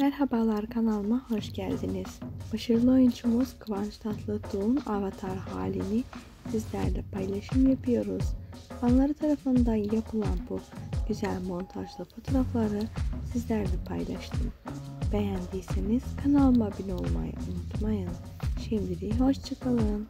Merhabalar kanalıma hoş geldiniz. Başarılı oyuncumuz Kıvanç Tatlıtuğ'un avatar halini sizlerle paylaşım yapıyoruz. Fanları tarafından yapılan bu güzel montajlı fotoğrafları sizlerle paylaştım. Beğendiyseniz kanalıma abone olmayı unutmayın. Şimdilik hoşçakalın.